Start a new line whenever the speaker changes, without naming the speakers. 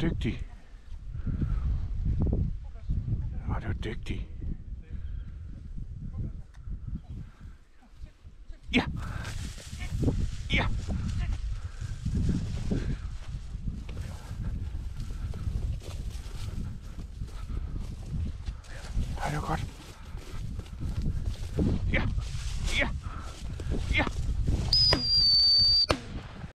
dygtig. Ja, du er dygtig. Ja. Ja. Ja, det var godt.